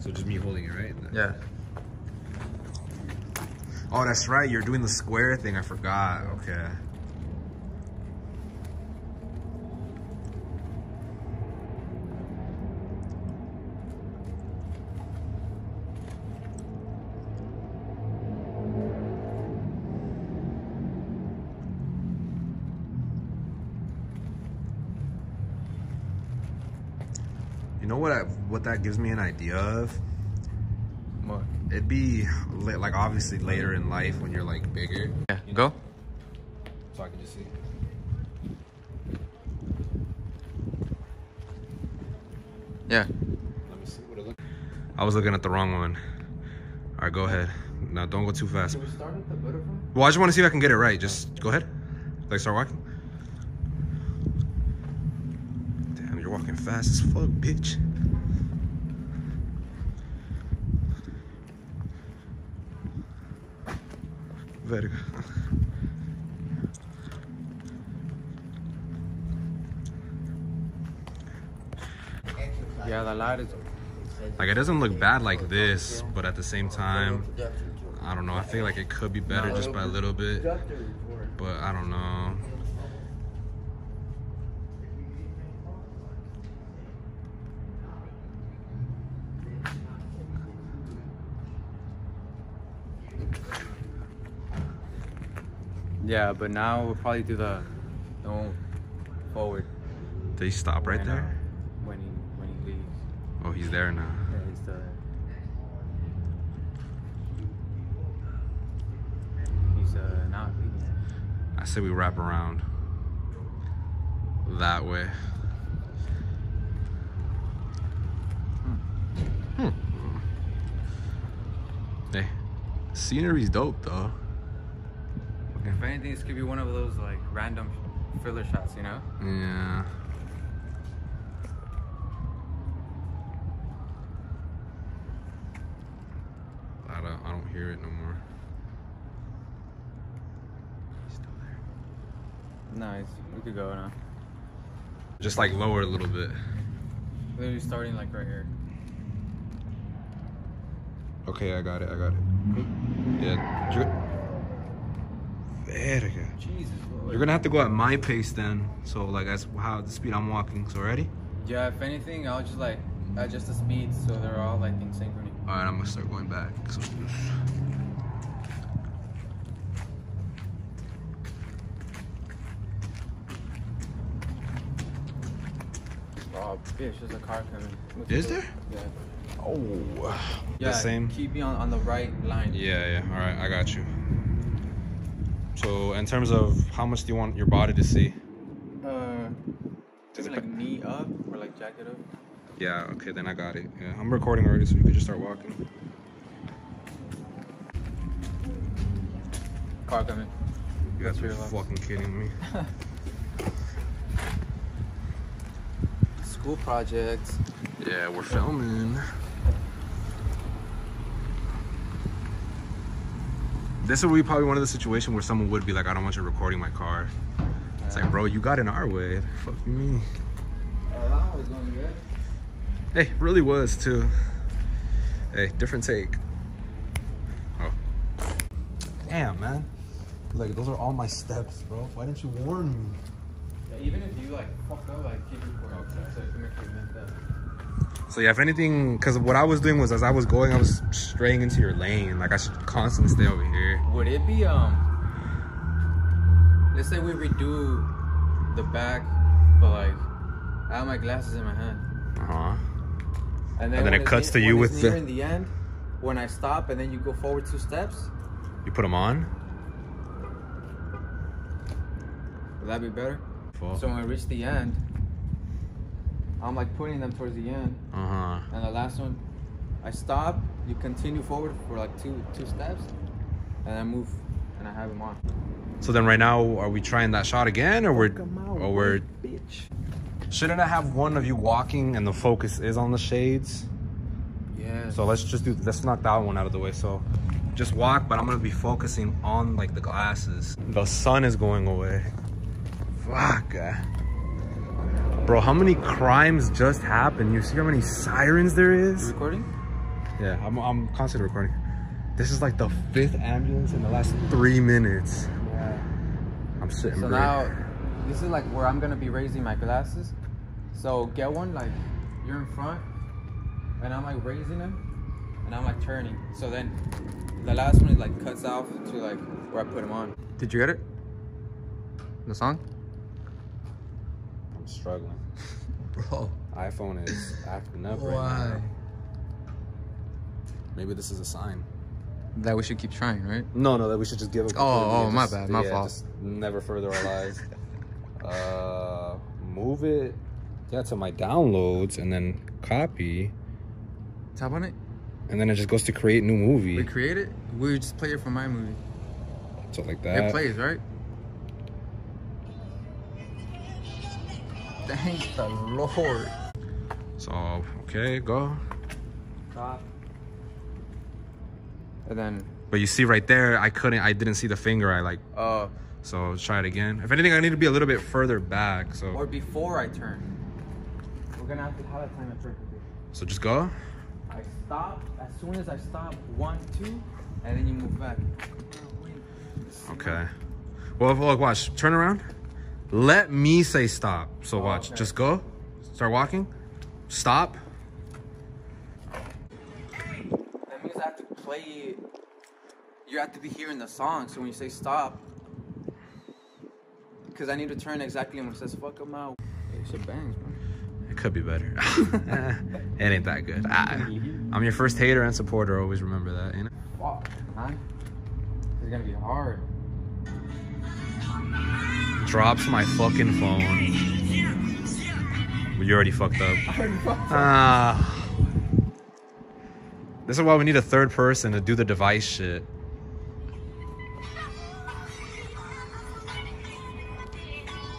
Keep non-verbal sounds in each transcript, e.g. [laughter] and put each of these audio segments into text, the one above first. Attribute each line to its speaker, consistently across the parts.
Speaker 1: So just me holding it, right?
Speaker 2: Yeah.
Speaker 1: Oh, that's right. You're doing the square thing. I forgot. Okay. You know what? That gives me an idea of?
Speaker 2: What?
Speaker 1: It'd be li- like obviously later in life when you're like bigger.
Speaker 2: Yeah. Go.
Speaker 1: So I can just see.
Speaker 2: Yeah.
Speaker 1: Let me see what it looks. I was looking at the wrong one. All right, go ahead. Now don't go too fast.
Speaker 2: we start at the butterfly?
Speaker 1: Well, I just want to see if I can get it right. Just go ahead. Like start walking. Damn, you're walking fast as fuck, bitch. Very good.
Speaker 2: Yeah, the light is.
Speaker 1: Like it doesn't look bad like this, but at the same time, I don't know. I feel like it could be better just by a little bit, but I don't know.
Speaker 2: Yeah, but now we'll probably do the no forward.
Speaker 1: Did he stop right
Speaker 2: when, uh,
Speaker 1: there?
Speaker 2: when he when he leaves.
Speaker 1: Oh, he's there now.
Speaker 2: Yeah, he's the. He's uh not leaving.
Speaker 1: I say we wrap around that way. Hmm. Hey, scenery's dope though.
Speaker 2: If anything, this could be one of those like random filler shots, you know?
Speaker 1: Yeah. I don't, I don't hear it no more. He's still there.
Speaker 2: Nice. We could go now.
Speaker 1: Just like lower a little bit.
Speaker 2: Literally starting like right here.
Speaker 1: Okay, I got it. I got it. Yeah. You're, Verga.
Speaker 2: Jesus.
Speaker 1: You're gonna have to go at my pace then. So like that's how the speed I'm walking. So ready?
Speaker 2: Yeah, if anything, I'll just like adjust the speed so they're all like in synchrony.
Speaker 1: All right, I'm gonna start going back. So,
Speaker 2: Oh, bitch, there's a car coming. Look
Speaker 1: Is there?
Speaker 2: Yeah.
Speaker 1: oh,
Speaker 2: Yeah,
Speaker 1: the same.
Speaker 2: keep me on, on the right line.
Speaker 1: Yeah, yeah. All right, I got you. So in terms of how much do you want your body to see?
Speaker 2: Uh,
Speaker 1: Does it
Speaker 2: like knee up or like jacket up.
Speaker 1: Yeah. Okay, then I got it. Yeah, I'm recording already, so you could just start walking.
Speaker 2: Car coming.
Speaker 1: You guys are fucking kidding me. [laughs]
Speaker 2: School projects.
Speaker 1: Yeah, we're filming. This would be probably one of the situations where someone would be like, I don't want you recording my car. It's like, bro, you got in our way. Fuck you mean?
Speaker 2: That was going good.
Speaker 1: Hey, really was too. Hey, different take. Oh. Damn, man. Like, those are all my steps, bro. Why didn't you warn me?
Speaker 2: Yeah, even if you like fuck up, like keep recording.
Speaker 1: Okay.
Speaker 2: So you make sure you meant that.
Speaker 1: So yeah, if anything, because what I was doing was as I was going, I was straying into your lane. Like I should constantly stay over here.
Speaker 2: Would it be um? Let's say we redo the back, but like I have my glasses in my hand,
Speaker 1: Uh huh.
Speaker 2: and then,
Speaker 1: And then it cuts
Speaker 2: near-
Speaker 1: to you with the-
Speaker 2: in the end. When I stop and then you go forward two steps,
Speaker 1: You put them on.
Speaker 2: would that be better?
Speaker 1: Full.
Speaker 2: So when I reach the end, I'm like putting them towards the end,
Speaker 1: Uh huh.
Speaker 2: and the last one, I stop. You continue forward for like two two steps, and I move, and I have them on.
Speaker 1: So then right now, are we trying that shot again, or we're, or we're?
Speaker 2: bitch.
Speaker 1: Shouldn't I have one of you walking and the focus is on the shades?
Speaker 2: Yeah.
Speaker 1: So let's just do. Let's knock that one out of the way. So, just walk, but I'm gonna be focusing on like the glasses. The sun is going away. Fuck. uh. Bro, how many crimes just happened? You see how many sirens there is?
Speaker 2: You recording?
Speaker 1: Yeah, I'm, I'm constantly recording. This is like the fifth ambulance in the last three minutes.
Speaker 2: Yeah.
Speaker 1: I'm sitting.
Speaker 2: So
Speaker 1: bro.
Speaker 2: now, this is like where I'm gonna be raising my glasses. So get one like you're in front, and I'm like raising them, and I'm like turning. So then the last one is like cuts off to like where I put them on. Did you get it? The song?
Speaker 1: I'm struggling. [laughs]
Speaker 2: Bro.
Speaker 1: iPhone is acting up right now. Maybe this is a sign.
Speaker 2: That we should keep trying, right?
Speaker 1: No, no, that we should just give up.
Speaker 2: Oh, oh,
Speaker 1: and
Speaker 2: my
Speaker 1: just-
Speaker 2: bad, my
Speaker 1: yeah,
Speaker 2: fault.
Speaker 1: Just never further our lives. [laughs] uh, move it, yeah, to my downloads, and then copy,
Speaker 2: Tap on it.
Speaker 1: and then it just goes to create new movie.
Speaker 2: We create it. We just play it from my movie.
Speaker 1: So like that.
Speaker 2: It plays, right? Thank the Lord.
Speaker 1: So okay, go.
Speaker 2: Stop. And then,
Speaker 1: But you see right there, I couldn't, I didn't see the finger. I like,
Speaker 2: uh,
Speaker 1: so let's try it again. If anything, I need to be a little bit further back. So,
Speaker 2: or before I turn. We're gonna have to have a time it perfectly.
Speaker 1: so just go.
Speaker 2: I stop as soon as I stop. One, two, and then you move back.
Speaker 1: Okay. Well, look, watch. Turn around. Let me say stop. So
Speaker 2: Oh,
Speaker 1: watch.
Speaker 2: okay.
Speaker 1: Just go. Start walking. Stop.
Speaker 2: That means I have to play. You have to be hearing the song. So when you say stop, because I need to turn exactly when it says "fuck 'em out." It shit bangs, man.
Speaker 1: It could be better. [laughs] it ain't that good. I, I'm your first hater and supporter. Always remember that. You know.
Speaker 2: Fuck, man. It's gonna be hard.
Speaker 1: Drops my fucking phone. You already fucked up. Ah. This is why we need a third person to do the device shit.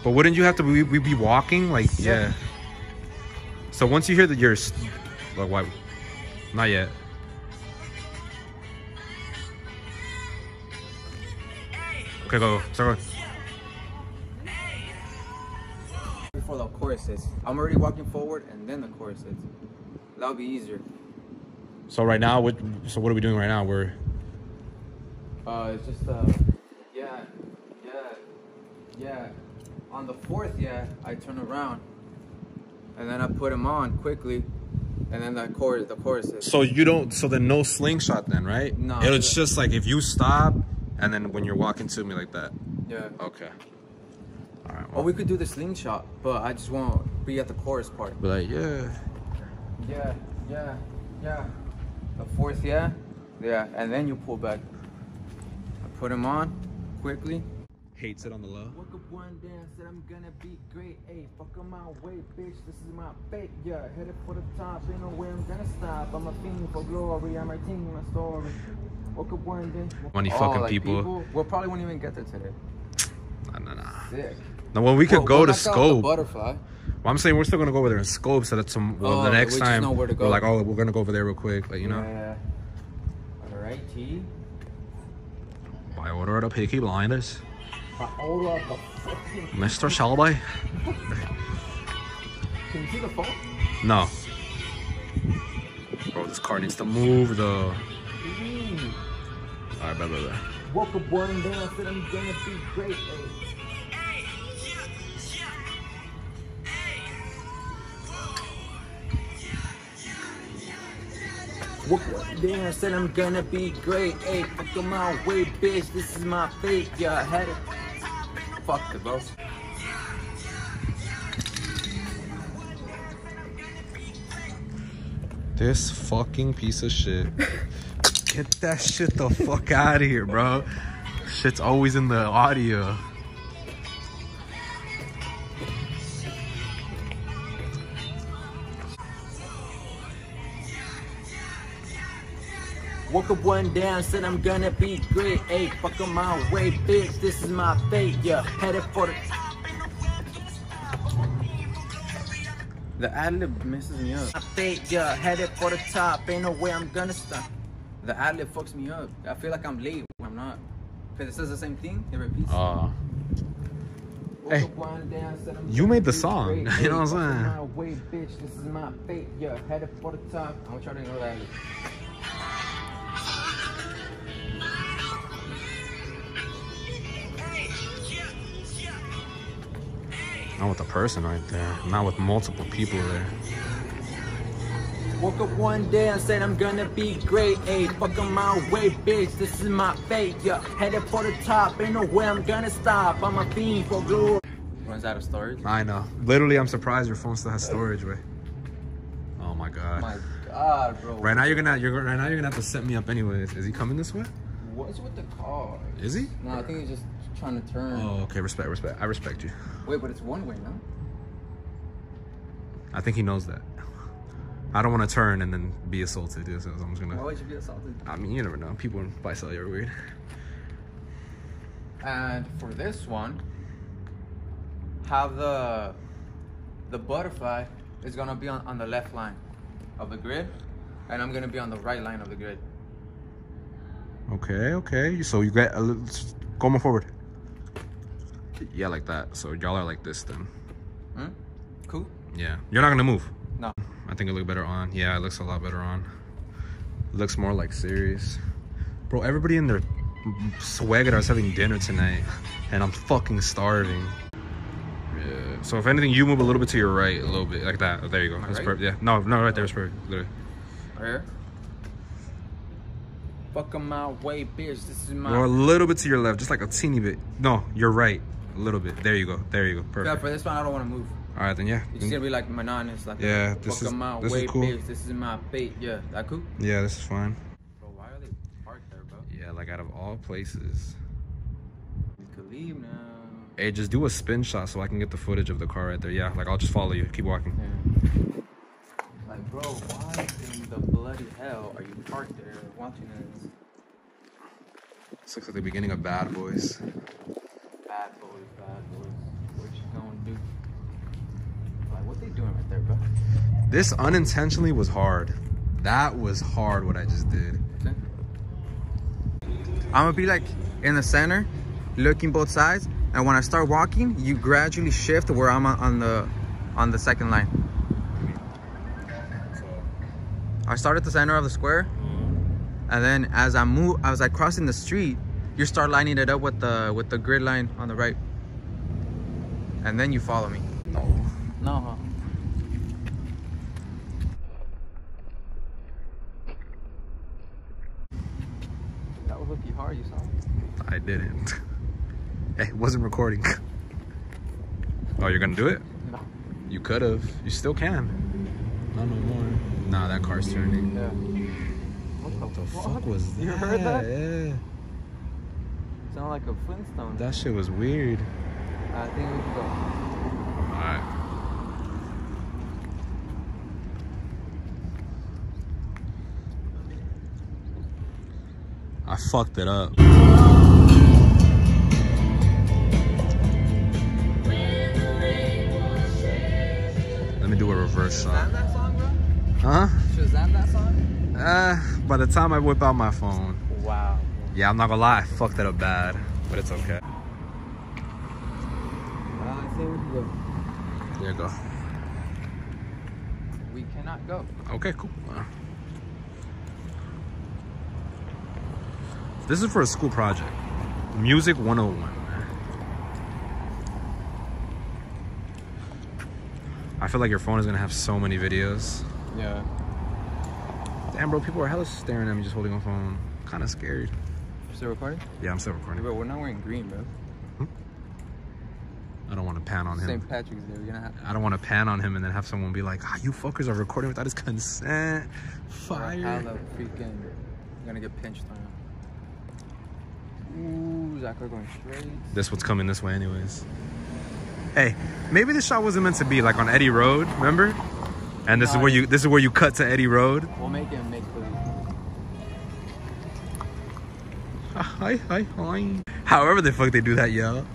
Speaker 1: But wouldn't you have to we, we be walking like yeah. So once you hear that you're like why not yet. Okay, go, go. Start going.
Speaker 2: Before the chorus hits, I'm already walking forward, and then the chorus hits. That'll be easier.
Speaker 1: So right now, what? So what are we doing right now? We're
Speaker 2: Uh, it's just uh, yeah, yeah, yeah. On the fourth, yeah, I turn around, and then I put him on quickly, and then the chorus, the chorus hits.
Speaker 1: So you don't. So then no slingshot then, right?
Speaker 2: No.
Speaker 1: It's just like if you stop, and then when you're walking to me like that.
Speaker 2: Yeah.
Speaker 1: Okay. All right.
Speaker 2: Or
Speaker 1: Well,
Speaker 2: we could do the slingshot, but I just won't be at the chorus part.
Speaker 1: be like, yeah.
Speaker 2: Yeah, yeah, yeah. The fourth, yeah, yeah, and then you pull back. I put them on quickly.
Speaker 1: Hates it on the low.
Speaker 2: Woke up one day and said I'm gonna be great. Hey, fuck on my way, bitch. This is my fate. Yeah, headed for the top. Ain't no way I'm gonna stop. I'm a fiend for glory. I'm writing my story. Woke up one day.
Speaker 1: Money
Speaker 2: Oh,
Speaker 1: fucking
Speaker 2: like
Speaker 1: people.
Speaker 2: We'll probably won't even get there today.
Speaker 1: Nah, nah, nah.
Speaker 2: Sick.
Speaker 1: No, well, we could
Speaker 2: Well,
Speaker 1: go to
Speaker 2: knock out the
Speaker 1: scope.
Speaker 2: butterfly.
Speaker 1: Well, I'm saying we're still gonna go over there and scope, so that some well,
Speaker 2: Oh,
Speaker 1: the next time
Speaker 2: know where to go.
Speaker 1: we're like, oh, we're gonna go over there real quick, like you know.
Speaker 2: Yeah. All right, T.
Speaker 1: By order of the Peaky Blinders,
Speaker 2: I order up the fucking. [laughs]
Speaker 1: Mr. Shelby.
Speaker 2: Can you see the phone?
Speaker 1: No. Bro, this car needs to move though.
Speaker 2: Mm.
Speaker 1: All right, bye, bye, bye.
Speaker 2: Woke up one day and said I'm gonna be great. Hey. And said I'm gonna be great. Hey, fuck on my way, bitch. This is my fate. Yeah, I had it. Fuck it, bro.
Speaker 1: This fucking piece of shit. Get that shit the fuck out of here, bro. Shit's always in the audio.
Speaker 2: Woke up one day and said I'm gonna be great. Hey, fuck on my way, bitch. This is my fate. Yeah, headed for the. The ad lib messes me up. My fate, yeah, headed for the top. Ain't no way I'm gonna stop. The ad lib fucks me up. I feel like I'm late I'm not. Because it says the same thing, it repeats.
Speaker 1: Uh, hey,
Speaker 2: up one day and said I'm
Speaker 1: you made the song, [laughs] you know what I'm saying?
Speaker 2: My way, bitch. This is my fate. Yeah, headed for the top. I'm gonna try to ignore that.
Speaker 1: Not with a person right there. Not with multiple people there.
Speaker 2: Woke up one day and said I'm gonna be great. Ayy, fuck on my way, bitch. This is my fate. Yeah, headed for the top. Ain't no way I'm gonna stop. I'm a fiend for glory. Runs out of storage.
Speaker 1: I know. Literally, I'm surprised your phone still has storage, way. Oh my god.
Speaker 2: My God, bro.
Speaker 1: Right now you're gonna you're right now you're gonna have to set me up anyways. Is he coming this way?
Speaker 2: What's with the car?
Speaker 1: Is he?
Speaker 2: No, I think he's just trying to turn.
Speaker 1: Oh, okay. Respect, respect. I respect you.
Speaker 2: Wait, but it's one way, no?
Speaker 1: I think he knows that. I don't want to turn and then be assaulted. So I'm just gonna.
Speaker 2: Why would you be assaulted?
Speaker 1: I mean, you never know. People in Visalia are weird.
Speaker 2: And for this one, have the the butterfly is gonna be on, on the left line of the grid, and I'm gonna be on the right line of the grid.
Speaker 1: Okay, okay. So you get a little, go more forward. Yeah, like that. So y'all are like this then.
Speaker 2: Hmm? Cool.
Speaker 1: Yeah. You're not gonna move.
Speaker 2: No.
Speaker 1: I think it look better on. Yeah, it looks a lot better on. looks more like serious. Bro, everybody in their swagger is having dinner tonight, and I'm fucking starving. Yeah. So if anything, you move a little bit to your right, a little bit like that. There you go. That's
Speaker 2: right?
Speaker 1: perfect. Yeah. No, no, right there is perfect. Literally.
Speaker 2: Right here. Fuck my way, bitch. This is my.
Speaker 1: Or a little bit to your left, just like a teeny bit. No, you're right. A little bit. There you go. There you go.
Speaker 2: yeah,
Speaker 1: Perfect.
Speaker 2: for this one, I don't want to move.
Speaker 1: All right then. Yeah.
Speaker 2: It's gonna be like monotonous, like
Speaker 1: Yeah, this is-
Speaker 2: on my
Speaker 1: this is
Speaker 2: way,
Speaker 1: cool.
Speaker 2: bitch. This is my fate. Yeah, that cool.
Speaker 1: Yeah, this is fine.
Speaker 2: Bro, why are they parked there, bro?
Speaker 1: Yeah, like out of all places.
Speaker 2: We could leave now.
Speaker 1: Hey, just do a spin shot so I can get the footage of the car right there. Yeah, like I'll just follow you. Keep walking.
Speaker 2: Yeah. Like, bro, why in the bloody hell are you parked there watching this?
Speaker 1: This looks like the beginning of Bad Boys.
Speaker 2: Bad boys, bad boys. What you gonna do? Like, what they doing right there, bro?
Speaker 1: This unintentionally was hard. That was hard what I just did.
Speaker 2: I'm gonna be like in the center, looking both sides, and when I start walking, you gradually shift to where I'm on- on the on the second line. I start at the center of the square, mm-hmm. and then as I move, as I crossing the street, you start lining it up with the with the grid line on the right, and then you follow me.
Speaker 1: No.
Speaker 2: No, huh? That was looking hard, you saw.
Speaker 1: I didn't. Hey, it wasn't recording. Oh, you're gonna do it?
Speaker 2: No.
Speaker 1: You could have. You still can. Not no more. Nah, that car's turning.
Speaker 2: Yeah.
Speaker 1: What the fuck was that?
Speaker 2: You heard that?
Speaker 1: Yeah.
Speaker 2: Sound like a Flintstone.
Speaker 1: That shit was weird.
Speaker 2: I think we can go.
Speaker 1: Alright. I fucked it up. Let me do a reverse
Speaker 2: that song, bro?
Speaker 1: Huh?
Speaker 2: Shazam that song?
Speaker 1: Uh, by the time I whip out my phone. Yeah, I'm not gonna lie, I fucked it up bad. But it's okay.
Speaker 2: I think we can go.
Speaker 1: There you go.
Speaker 2: We cannot go.
Speaker 1: Okay, cool. Uh, This is for a school project. Music 101. man. I feel like your phone is gonna have so many videos.
Speaker 2: Yeah.
Speaker 1: Damn, bro, people are hella staring at me just holding my phone. Kind of scared.
Speaker 2: Still recording?
Speaker 1: Yeah, I'm still recording.
Speaker 2: But we're not wearing green, bro.
Speaker 1: I don't want to pan on him.
Speaker 2: St. Patrick's Day. We're gonna have.
Speaker 1: I don't want to pan on him and then have someone be like, ah, you fuckers are recording without his consent. Fire.
Speaker 2: Hella freaking. I'm Gonna get pinched on. Ooh, Zachary going straight.
Speaker 1: This what's coming this way anyways. Hey, maybe this shot wasn't meant to be like on Abbey Road, remember? And this is where you this is where you cut to Abbey Road.
Speaker 2: We'll make it make believe.
Speaker 1: Hi, hi, hi. However the fuck they do that, yo.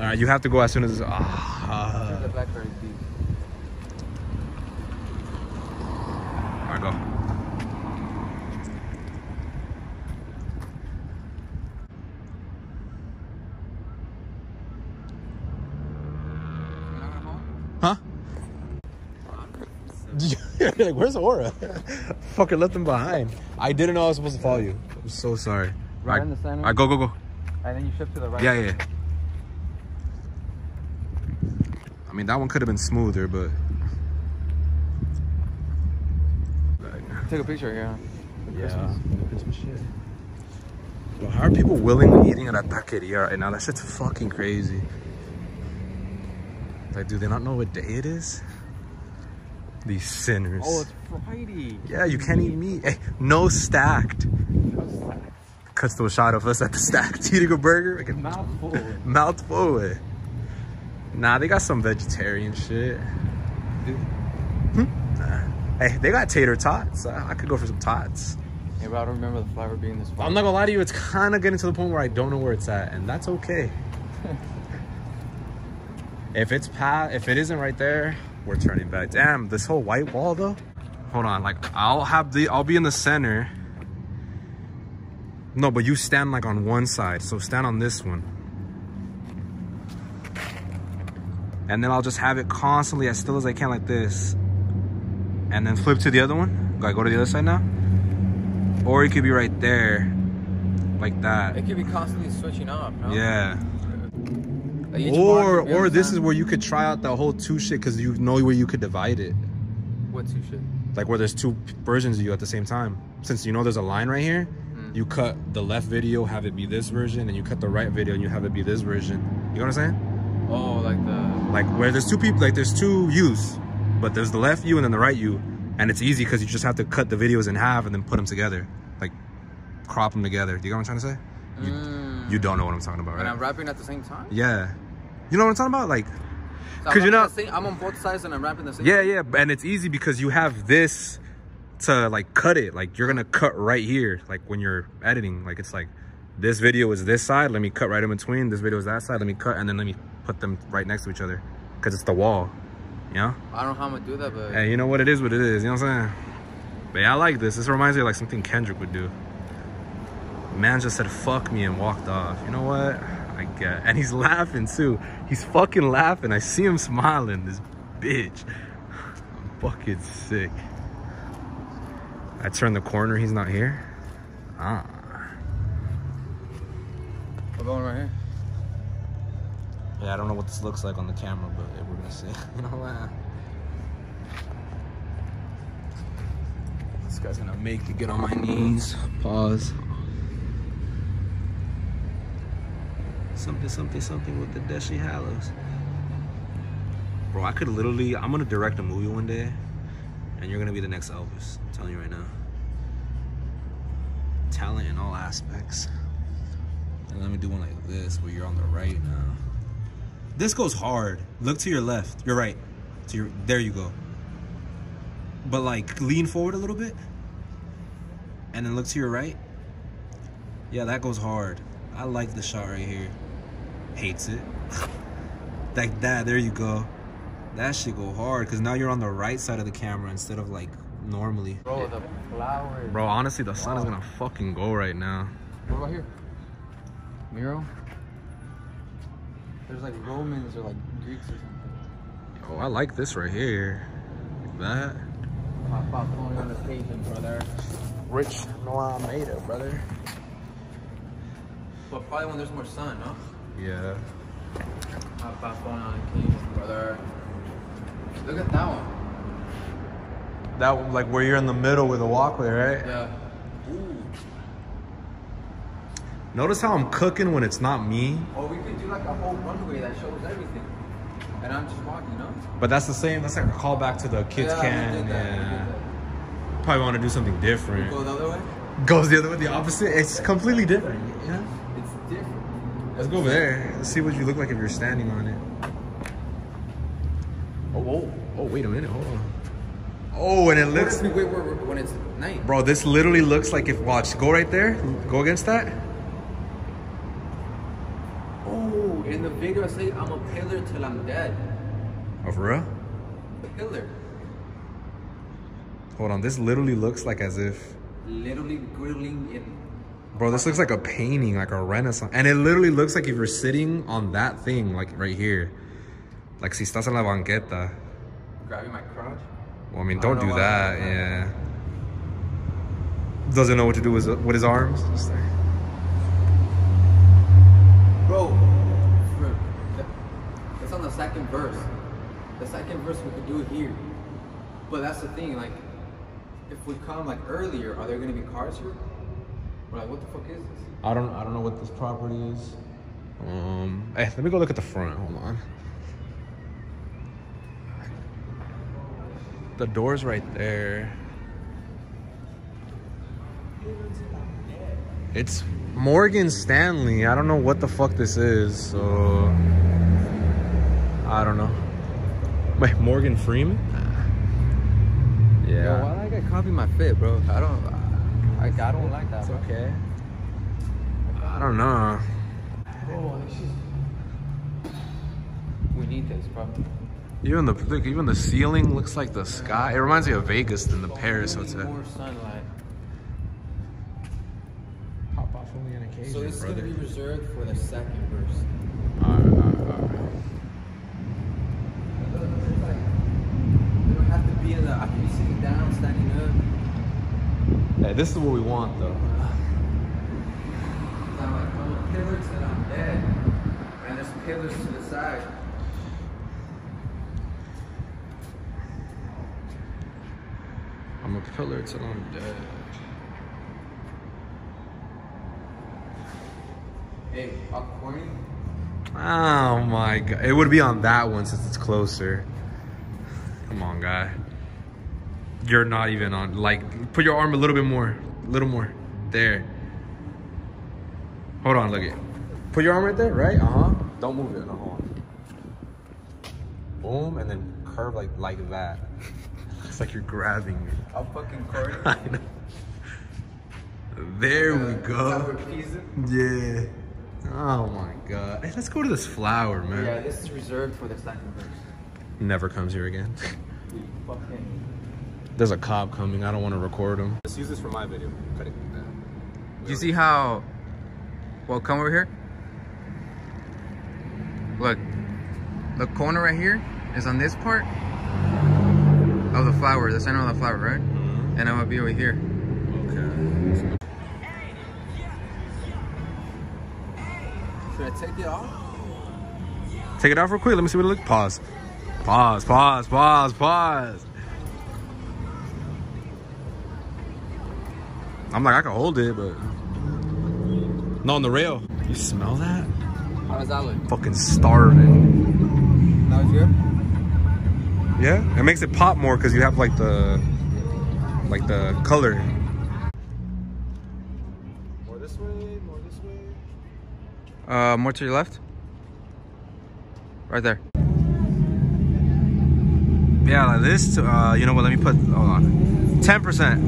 Speaker 1: Alright, you have to go as soon as ah.
Speaker 2: Blackberry beef.
Speaker 1: Alright, go.
Speaker 2: You're not gonna hold?
Speaker 1: Huh? [laughs] You're like, where's Aura? Fucker left them behind. I didn't know I was supposed to follow you. I'm so sorry.
Speaker 2: Right
Speaker 1: I,
Speaker 2: in the center.
Speaker 1: I go, go, go.
Speaker 2: And then you shift to the right.
Speaker 1: Yeah, yeah. yeah. I mean, that one could have been smoother, but.
Speaker 2: Take a picture here.
Speaker 1: Yeah. Christmas shit. Well, how are people willingly eating at a taqueria right now? That shit's fucking crazy. Like, do they not know what day it is? These sinners.
Speaker 2: Oh, it's Friday.
Speaker 1: yeah, you can't eat meat. Hey, no stacked. Cuts to a shot of us at the stacked eating [laughs] a burger. Like a
Speaker 2: Mouthful.
Speaker 1: mouthful. Nah, they got some vegetarian shit. Hmm? Nah. Hey, they got tater tots. I, I could go for some tots.
Speaker 2: Yeah, but I don't remember the flavor being this far.
Speaker 1: I'm not gonna lie to you, it's kind of getting to the point where I don't know where it's at, and that's okay. [laughs] if it's pat, if it isn't right there, we're turning back. Damn, this whole white wall though. Hold on, like I'll have the, I'll be in the center. No, but you stand like on one side, so stand on this one. And then I'll just have it constantly as still as I can like this. And then flip to the other one. Go, go to the other side now. Or it could be right there, like that.
Speaker 2: It could be constantly switching up, no?
Speaker 1: Yeah.
Speaker 2: Like
Speaker 1: Or or this is where you could try out the whole two shit because you know where you could divide it.
Speaker 2: What two shit?
Speaker 1: Like where there's two versions of you at the same time. Since you know there's a line right here. You cut the left video, have it be this version, and you cut the right video and you have it be this version. You know what I'm saying?
Speaker 2: Oh, like the.
Speaker 1: Like where there's two people, like there's two yous, but there's the left you and then the right you, and it's easy because you just have to cut the videos in half and then put them together, like crop them together. Do you get what I'm trying to say? You,
Speaker 2: Mm.
Speaker 1: you don't know what I'm talking about, right?
Speaker 2: And I'm rapping at the same time?
Speaker 1: Yeah. You know what I'm talking about? Like,
Speaker 2: So
Speaker 1: 'Cause you're
Speaker 2: rapping
Speaker 1: not-
Speaker 2: the same- I'm on both sides and I'm rapping the same
Speaker 1: yeah, yeah, and it's easy because you have this to like cut it. Like you're gonna cut right here, like when you're editing. Like it's like this video is this side. Let me cut right in between. This video is that side. Let me cut and then let me put them right next to each other because it's the wall. You know?
Speaker 2: I don't know how I'm gonna do that, but.
Speaker 1: Hey, you know what it is? What it is. You know what I'm saying? But yeah, I like this. This reminds me of like something Kendrick would do. Man just said "fuck me" and walked off. You know what? I get, and he's laughing too. He's fucking laughing. I see him smiling. This bitch. I'm fucking sick. I turn the corner. He's not here. Ah.
Speaker 2: We're going right here.
Speaker 1: Yeah, I don't know what this looks like on the camera, but we're gonna see. [laughs] You know what? This guy's gonna make me get on my knees. Pause. Something, something, something with the Deathly Hallows. Bro, I could literally, I'm gonna direct a movie one day, and you're gonna be the next Elvis. I'm telling you right now. Talent in all aspects. And let me do one like this, where you're on the right now. This goes hard. Look to your left. You're right. To your there you go. But like lean forward a little bit. And then look to your right. Yeah, that goes hard. I like the shot right here. Hates it. [laughs] like that, there you go. That should go hard because now you're on the right side of the camera instead of like normally.
Speaker 2: Bro, the flowers.
Speaker 1: Bro, honestly, the sun is gonna fucking go right now.
Speaker 2: What about here? Miro? There's like Romans or like Greeks or something.
Speaker 1: Oh, I like this right here. Like that.
Speaker 2: Pop up only on occasion, brother.
Speaker 1: Rich Noah made it, brother.
Speaker 2: But probably when there's more sun, no?
Speaker 1: Yeah.
Speaker 2: Pop up only on occasion, brother. Look at that one.
Speaker 1: That one, like where you're in the middle with the walkway, right?
Speaker 2: Yeah. Ooh.
Speaker 1: Notice how I'm cooking when it's not me.
Speaker 2: Or we could do like a whole runway that shows everything. And I'm just walking, you know?
Speaker 1: But that's the same. That's like a callback to the kids
Speaker 2: yeah,
Speaker 1: can.
Speaker 2: did that, we did
Speaker 1: Yeah. Probably want to do something different.
Speaker 2: Go the other way?
Speaker 1: Goes the other way, the opposite. It's completely different. Yeah.
Speaker 2: It's different.
Speaker 1: Let's go over there. Let's see what you look like if you're standing on it. Oh, oh, oh! Wait a minute. Hold on. Oh, and it looks,
Speaker 2: if we wait where, when it's night?
Speaker 1: bro. This literally looks like if watch. Go right there. Go against that.
Speaker 2: Oh, in the video I say I'm a pillar till I'm dead.
Speaker 1: Oh, for real?
Speaker 2: Pillar.
Speaker 1: Hold on. This literally looks like as if.
Speaker 2: Literally grilling in.
Speaker 1: Bro, this looks like a painting, like a renaissance. And it literally looks like if you're sitting on that thing, like right here. Like si estás en la banqueta.
Speaker 2: Grabbing my crotch.
Speaker 1: Well, I mean, don't,
Speaker 2: don't
Speaker 1: do that,
Speaker 2: I did that.
Speaker 1: yeah. Doesn't know what to do with, with his arms. Just like-
Speaker 2: Bro, for- it's on the second verse. the second verse we could do it here. But that's the thing, like, if we come like earlier, are there gonna be cars here? We're like, what the fuck is this?
Speaker 1: I don't I don't know what this property is. Um, hey, let me go look at the front. Hold on. The door's right there. It's Morgan Stanley. I don't know what the fuck this is, so I don't know. [laughs] Wait, Morgan Freeman? [sighs]
Speaker 2: Yo,
Speaker 1: Yeah.
Speaker 2: why did I copy my fit, bro? I don't, I, I don't like that.
Speaker 1: It's
Speaker 2: bro.
Speaker 1: okay. I don't know.
Speaker 2: We need this, bro.
Speaker 1: Even the look, even the ceiling looks like the sky. It reminds me of Vegas than the Paris
Speaker 2: We need
Speaker 1: hotel.
Speaker 2: More sunlight.
Speaker 1: Pop off only on occasion,
Speaker 2: So this is gonna be reserved for the second verse.
Speaker 1: Alright, alright, alright.
Speaker 2: We don't have to be in the. I can be sitting down, standing up.
Speaker 1: Hey, this is what we want though.
Speaker 2: I'm like, I'm a pillar till I'm dead. And there's pillars to the side.
Speaker 1: I'm a pillar till I'm dead.
Speaker 2: Hey, how corny?
Speaker 1: Oh my god. It would be on that one since it's closer. Come on, guy. You're not even on. Like, put your arm a little bit more. A little more. There. Hold on, look it. Put your arm right there, right? Uh huh. Don't move it. No, hold on. Boom, and then curve like like that. It's like you're grabbing me. [laughs]
Speaker 2: How fucking corny.
Speaker 1: I know. There we go.
Speaker 2: Tower of Pisa.
Speaker 1: Yeah. Oh my god. Hey, let's go to this flower, man.
Speaker 2: Yeah, this is reserved for the second verse.
Speaker 1: Never comes here again.
Speaker 2: We fucking.
Speaker 1: There's a cop coming. I don't want to record him. Let's use this for my video. Cut it.
Speaker 2: Do you see how? Well, come over here. Look, the corner right here is on this part of the flower, the center of the flower, right?
Speaker 1: Mm-hmm.
Speaker 2: And I'm gonna be over here.
Speaker 1: Okay.
Speaker 2: Should I take it off?
Speaker 1: Take it off real quick. Let me see what it looks. Pause. Pause. Pause. Pause. Pause. I'm like I can hold it, but no on the rail. You smell that?
Speaker 2: How does that look?
Speaker 1: Fucking starving.
Speaker 2: That was good.
Speaker 1: Yeah, it makes it pop more because you have like the like the color. More this way, more this way.
Speaker 2: Uh, more to your left. Right there.
Speaker 1: Yeah, like this. Uh, you know what? Let me put. Hold on. Ten percent.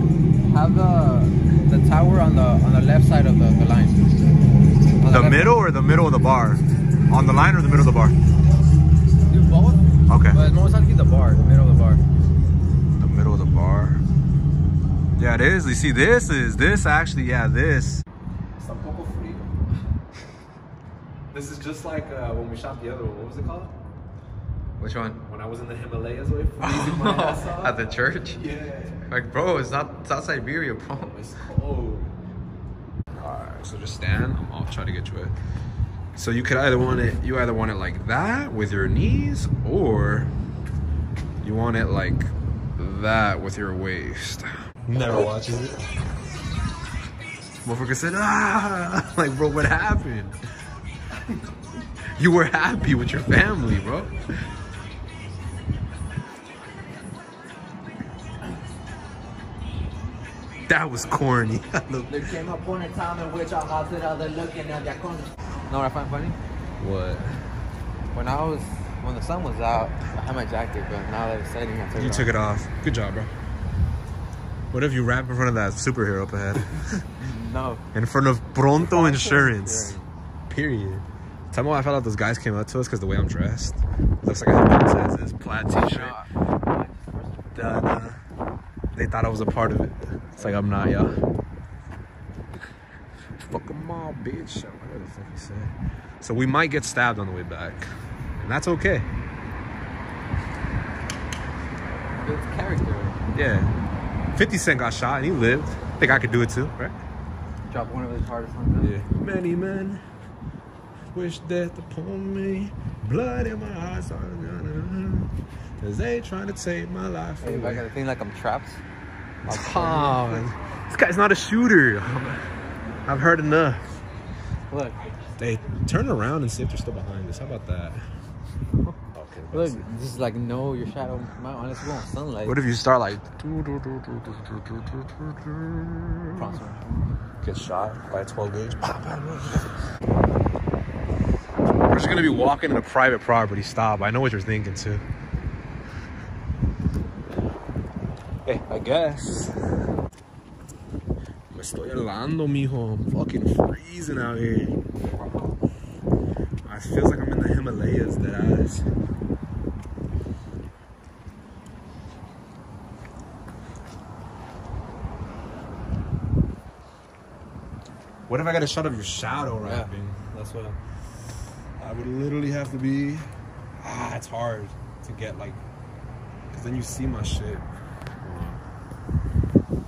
Speaker 2: Have the the tower on the on the left side of the, the line. On
Speaker 1: The
Speaker 2: left
Speaker 1: middle or the middle of the bar? On the line or the middle of the bar?
Speaker 2: Side. Do both.
Speaker 1: Okay.
Speaker 2: But most likely the bar, the middle of the bar.
Speaker 1: The middle of the bar. Yeah, it is. You see, this is this actually. Yeah, this.
Speaker 2: Está un poco frío. [laughs]
Speaker 1: This is just like uh, when we shot the other one. What was it called?
Speaker 2: Which one?
Speaker 1: When I was in the Himalayas, way freezing my [laughs] ass off.
Speaker 2: At the church?
Speaker 1: Yeah.
Speaker 2: Like, bro, it's not it's not Siberia, bro.
Speaker 1: It's cold. Alright, so just stand. I'll try to get you it. So you could either want it, you either want it like that with your knees, or you want it like that with your waist. Never watches it. Motherfucker said, ah, [laughs] like, bro, what happened? [laughs] you were happy with your family, bro. That was corny. Look, [laughs]
Speaker 2: There came a point in time in which I halted other looking at their corner. Know what I find funny?
Speaker 1: what?
Speaker 2: When I was when the sun was out, I had my jacket, but now that it's setting, I took
Speaker 1: You
Speaker 2: it
Speaker 1: took it off. Good job, bro. What if you rap in front of that superhero up ahead? [laughs]
Speaker 2: No.
Speaker 1: in front of Pronto Insurance. Period. Tell me why I felt like those guys came up to us because the way I'm dressed. Looks like I have princesses, plaid t-shirt. Duh, duh. They thought I was a part of it. It's like I'm not, y'all. Fuck 'em all, bitch. Whatever the fuck he said. So we might get stabbed on the way back. And that's okay.
Speaker 2: It's character.
Speaker 1: Yeah. 50 Cent got shot and he lived. I think I could do it too, right?
Speaker 2: Drop one of his hardest ones.
Speaker 1: Yeah. Many men wish death upon me. Blood in my eyes. Cause they trying to take my life
Speaker 2: Hey, if I
Speaker 1: away.
Speaker 2: gotta think like I'm trapped.
Speaker 1: Tom, this guy's not a shooter. [laughs] I've heard enough.
Speaker 2: Look,
Speaker 1: Hey, turn around and see if they're still behind us. How about that? Okay.
Speaker 2: look, this is like no, your shadow mount unless you go on sunlight.
Speaker 1: What if you start like
Speaker 2: Promise.
Speaker 1: get shot by a 12 gauge? We're just gonna be walking in a private property. Stop. I know what you're thinking too. Hey, I guess. Estoy helando, mijo. I'm fucking freezing out here. It feels like I'm in the Himalayas, that ass. What if I got a shot of your shadow
Speaker 2: Yeah,
Speaker 1: rapping?
Speaker 2: that's what.
Speaker 1: I would literally have to be. Ah, it's hard to get like, cause then you see my shit. Hold on.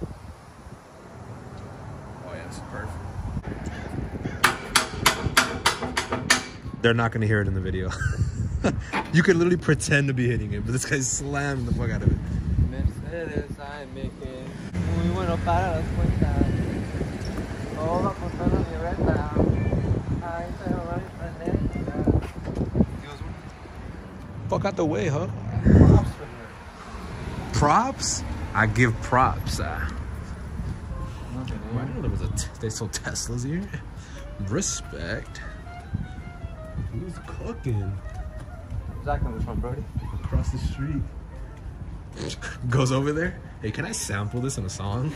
Speaker 1: Oh yeah, it's perfect. They're not gonna hear it in the video. [laughs] you could literally pretend to be hitting it, but this guy's slamming the fuck out of it.
Speaker 2: Mercedes, I'm making muy bueno para las cuentas. Todo apuntado a mi renta. Ay, pero no hay planeta.
Speaker 1: Fuck out the way, huh?
Speaker 2: Props for her.
Speaker 1: Props? I give props. Uh, I
Speaker 2: Okay,
Speaker 1: didn't know there was a. T- they sold Teslas here. Respect. Who's cooking?
Speaker 2: Zach on this one, Brody.
Speaker 1: across the street. [laughs] Goes over there. Hey, can I sample this in a song?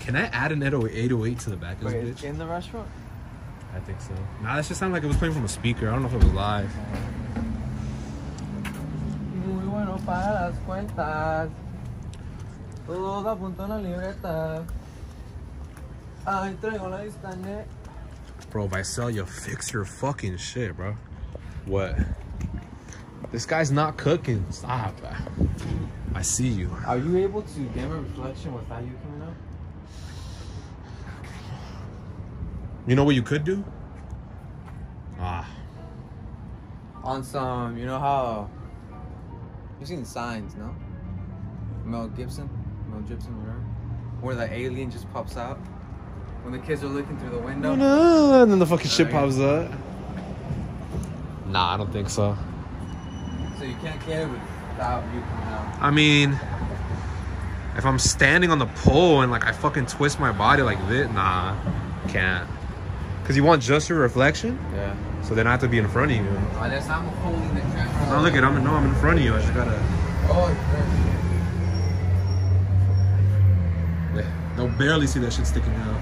Speaker 1: Can I add an 808 to the back of this
Speaker 2: Wait,
Speaker 1: bitch?
Speaker 2: in the restaurant?
Speaker 1: I think so. Nah, that just sounded like it was playing from a speaker. I don't know if it was live.
Speaker 2: Muy bueno para las cuentas. Todo apuntado en la libreta.
Speaker 1: Bro, if I sell you, fix your fucking shit, bro. What? This guy's not cooking. Stop. I see you.
Speaker 2: Are you able to get a reflection without you coming out?
Speaker 1: You know what you could do? Ah.
Speaker 2: On some, you know how you've seen signs, no? Mel Gibson, Mel Gibson, whatever, where the alien just pops out when the kids are looking through the window.
Speaker 1: No, and then the fucking shit
Speaker 2: Okay.
Speaker 1: pops up. Nah, I don't think so.
Speaker 2: So you can't get it without you coming out.
Speaker 1: I mean, if I'm standing on the pole and like I fucking twist my body like this, nah, can't. Cause you want just your reflection,
Speaker 2: Yeah.
Speaker 1: so then I have to be in front of you.
Speaker 2: Oh, Unless I'm holding the camera.
Speaker 1: No, look at I'm no, I'm in front of you. I just gotta.
Speaker 2: Oh, there.
Speaker 1: They'll barely see that shit sticking out.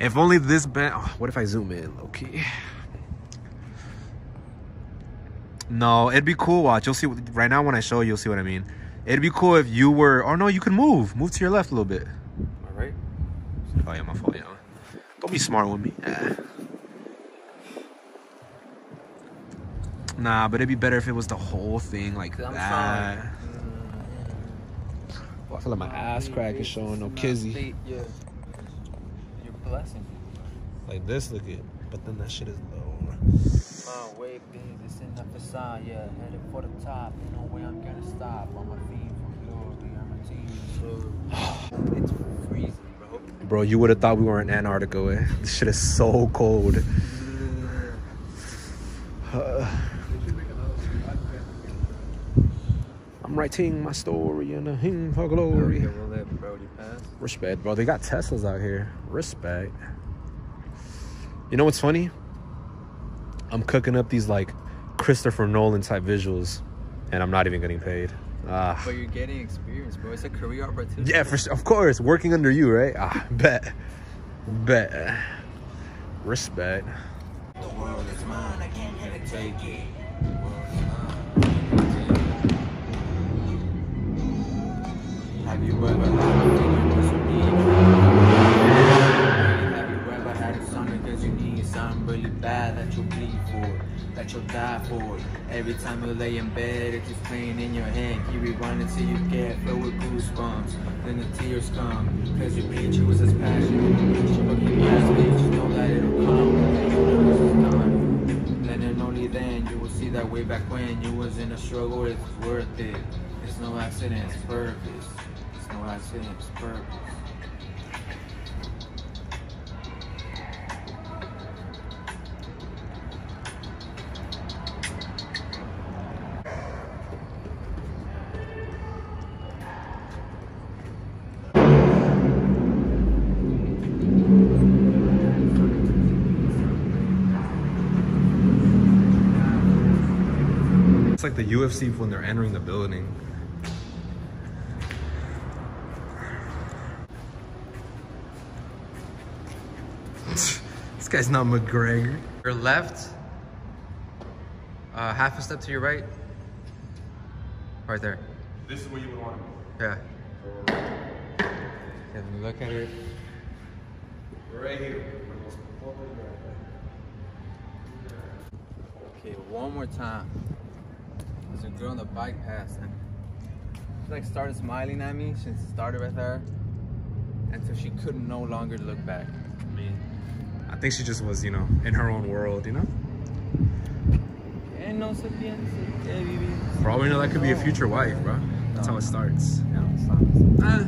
Speaker 1: If only this band. oh, what if I zoom in, Loki? No, it'd be cool. Watch, you'll see. Right now, when I show you, you'll see what I mean. It'd be cool if you were. Oh no, you can move. Move to your left a little bit.
Speaker 2: All right.
Speaker 1: Oh yeah, my fault. Yeah. Don't be smart with me. Ah. Nah, but it'd be better if it was the whole thing like that.
Speaker 2: trying.
Speaker 1: I feel like my ass crack is showing no kizzy.
Speaker 2: Blessing.
Speaker 1: Like this, look it. But then that shit is low.
Speaker 2: My way big, it's in the facade, yeah. Headed for the top, no way I'm gonna stop. On my feet from glory, I'm a team, so [sighs] it's freezing, bro.
Speaker 1: Bro, you would have thought we were in Antarctica. Eh? This shit is so cold. I'm writing my story in a hymn for glory.
Speaker 2: Okay, we'll let Brody pass.
Speaker 1: Respect, bro. They got Teslas out here. Respect. You know what's funny? I'm cooking up these like Christopher Nolan type visuals, and I'm not even getting paid. Ah,
Speaker 2: But you're getting experience, bro. It's a career opportunity.
Speaker 1: yeah, for sure. Of course, working under you, right? Ah, bet, bet. Respect.
Speaker 2: The world is mine, I can't have take it. You you need Have you ever had a summer cause you need something really bad that you'll bleed for, that you'll die for. Every time you lay in bed, it keeps playing in your head. Keep rewinding until you get filled with goosebumps. Then the tears come, cause your picture was as passionate. But keep asking, just know that it'll come. Done. Then and only then you will see that way back when you was in a struggle, it's worth it. It's no accident, it's purpose. It's
Speaker 1: like the UFC when they're entering the building. This guy's not McGregor.
Speaker 2: Your left, uh, half a step to your right. Right there.
Speaker 1: This is where you would want
Speaker 2: Yeah. Can you look at it?
Speaker 1: Right here.
Speaker 2: Okay, one more time. There's a girl on the bike passing. She like started smiling at me since it started with her until she couldn't no longer look back.
Speaker 1: I think she just was, you know, in her own world, you know?
Speaker 2: Que no se piense que vivir
Speaker 1: For all we know, that could be a future wife, bro. That's how it starts.
Speaker 2: Yeah, it's not-
Speaker 1: Ah,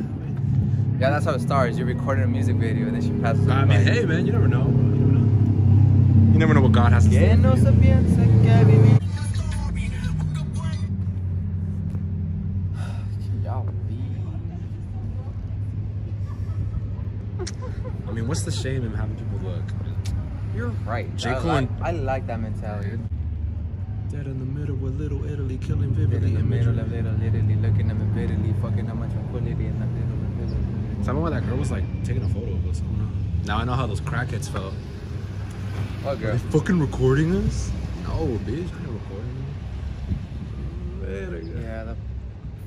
Speaker 2: Yeah, that's how it starts. You're recording a music video and then she passes.
Speaker 1: I
Speaker 2: on
Speaker 1: mean,
Speaker 2: the
Speaker 1: hey, man, you never know. You never know. You never know what God has to
Speaker 2: Que
Speaker 1: say. I mean, what's the shame in having people look?
Speaker 2: You're right.
Speaker 1: J.
Speaker 2: I
Speaker 1: Cole
Speaker 2: like,
Speaker 1: and-
Speaker 2: I like that mentality.
Speaker 1: Dead in the middle with little Italy killing
Speaker 2: Bit
Speaker 1: vividly
Speaker 2: in the middle of little literally looking at me bitterly, fucking up my tranquility in the middle of little.
Speaker 1: Tell me why that girl was like taking a photo of us. I don't know. Now I know how those crackheads felt.
Speaker 2: What
Speaker 1: Are
Speaker 2: girl?
Speaker 1: they fucking recording us? No, bitch, they're not recording us.
Speaker 2: Yeah, the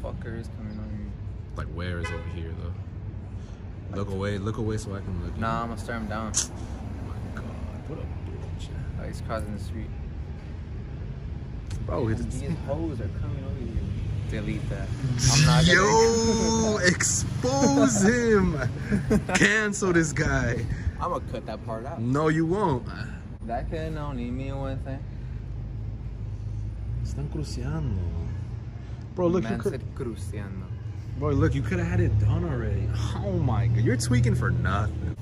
Speaker 2: fucker is coming on here.
Speaker 1: Like, where is over here though? Look away, look away so I can look.
Speaker 2: Nah, I'm gonna stare him down.
Speaker 1: Oh my god, what a bitch.
Speaker 2: Like he's crossing the street.
Speaker 1: Bro,
Speaker 2: And
Speaker 1: it's.
Speaker 2: these hoes are coming over here. Delete that. I'm not [laughs]
Speaker 1: Yo, [laughs] expose him. [laughs] Cancel this guy.
Speaker 2: I'm gonna cut that part out.
Speaker 1: No, you won't.
Speaker 2: That can only mean one thing.
Speaker 1: Están cruciando. Bro, look, you
Speaker 2: Man
Speaker 1: could.
Speaker 2: said cruciando.
Speaker 1: Bro, look, you could have had it done already. [laughs] Oh my god, you're tweaking for nothing.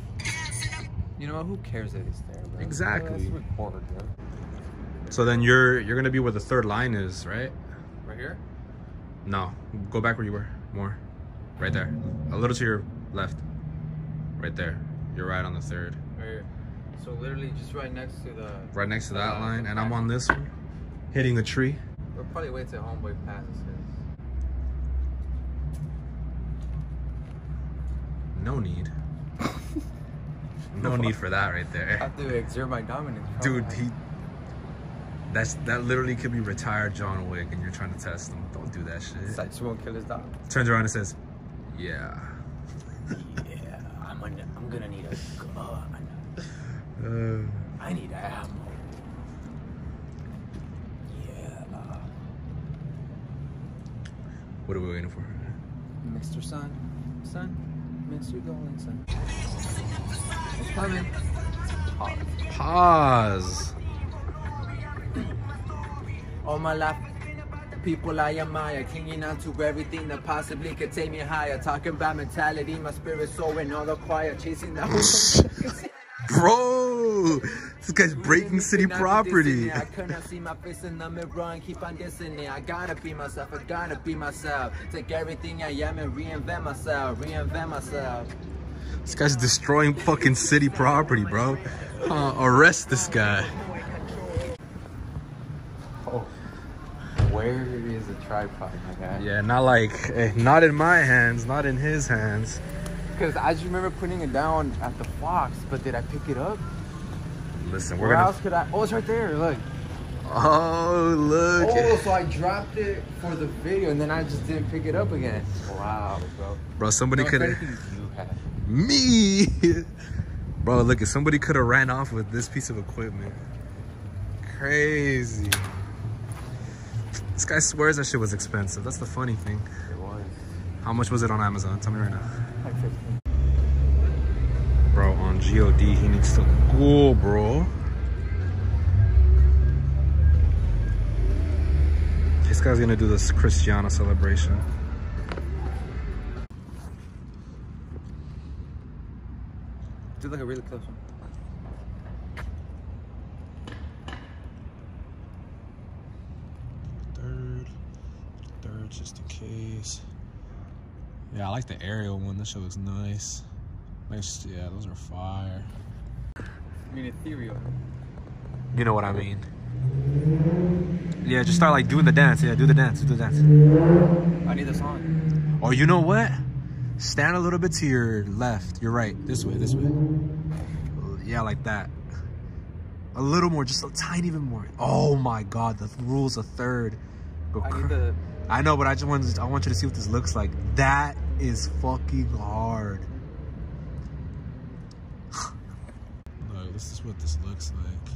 Speaker 2: You know what? Who cares that it's there, bro?
Speaker 1: Exactly.
Speaker 2: Let's record, bro.
Speaker 1: So then you're you're gonna be where the third line is, right?
Speaker 2: Right here?
Speaker 1: No, go back where you were. More, right there. A little to your left. Right there. You're right on the third.
Speaker 2: Right here. So literally just right next to the.
Speaker 1: Right next to that line, and I'm on this one, hitting the tree.
Speaker 2: We'll probably wait till homeboy passes his.
Speaker 1: No need. [laughs] No need for that right there.
Speaker 2: I have to exert my dominance. bro.
Speaker 1: Dude, he. That's that literally could be retired John Wick, and you're trying to test him. Don't do that
Speaker 2: It's
Speaker 1: shit.
Speaker 2: like she won't kill his dog.
Speaker 1: Turns around and says, "Yeah."
Speaker 2: Yeah, I'm gonna, I'm gonna need a gun.
Speaker 1: Uh,
Speaker 2: I need ammo. Yeah.
Speaker 1: what are we waiting for?
Speaker 2: Mr. Sun, Sun, Mr. Golden Sun. It's coming. Pause.
Speaker 1: Pause.
Speaker 2: All my life, people I admire, clinging on to everything that possibly could take me higher. Talking about mentality, my spirit soaring, all the choir chasing that. [laughs]
Speaker 1: Bro, this guy's breaking city property.
Speaker 2: I cannot see my face in the mirror and keep on dissing it. I gotta be myself, I gotta be myself. Take everything I am and reinvent myself, reinvent myself.
Speaker 1: This guy's destroying fucking city property, bro. Uh, arrest this guy.
Speaker 2: Oh, where is the tripod, my guy?
Speaker 1: Yeah, not like, eh, not in my hands, not in his hands.
Speaker 2: Because I just remember putting it down at the Fox, but did I pick it up?
Speaker 1: Listen, we're
Speaker 2: Where
Speaker 1: gonna.
Speaker 2: else could I? Oh, it's right there. Look.
Speaker 1: Oh, look.
Speaker 2: Oh, so I dropped it for the video and then I just didn't pick it up again. Wow, bro.
Speaker 1: Bro, somebody could have.
Speaker 2: have.
Speaker 1: Me. [laughs] Bro, look, if somebody could have ran off with this piece of equipment. Crazy. This guy swears that shit was expensive. That's the funny thing.
Speaker 2: It was.
Speaker 1: How much was it on Amazon? Tell me right now.
Speaker 2: Like 15.
Speaker 1: Bro, on GOD, he needs to go, bro. This guy's gonna do this Cristiano celebration.
Speaker 2: Do like a really close one.
Speaker 1: Third, third, just in case. Yeah, I like the aerial one. This shit looks nice. Nice, yeah, those are fire.
Speaker 2: I mean, ethereal.
Speaker 1: You know what I mean. Yeah, just start like doing the dance. Yeah, do the dance, do the dance.
Speaker 2: I need the song.
Speaker 1: Or you know what? Stand a little bit to your left, your right, this way, this way. Yeah, like that. A little more, just a tiny bit more. Oh my God, the rule's a third. Go
Speaker 2: I need the.
Speaker 1: I know, but I just want I want you to see what this looks like. That is fucking hard. Look, this is what this looks like.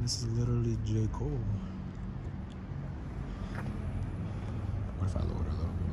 Speaker 1: This is literally J. Cole. What if I lower it a little bit